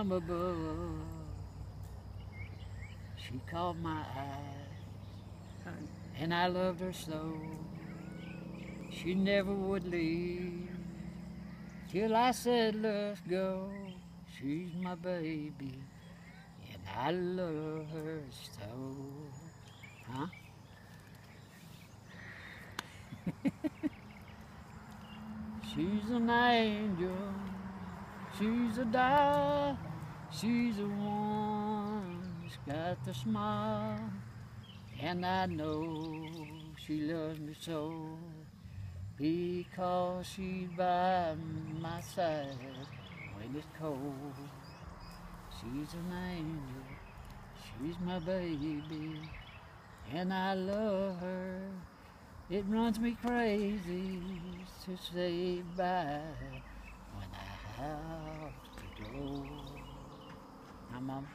from above. She caught my eye, and I loved her so. She never would leave till I said, Let's go. She's my baby, and I love her so. Huh? She's an angel. She's a doll. She's the one that's got the smile. And I know she loves me so because she's by my side when it's cold. She's an angel. She's my baby. And I love her. It runs me crazy to say bye when I have Mom.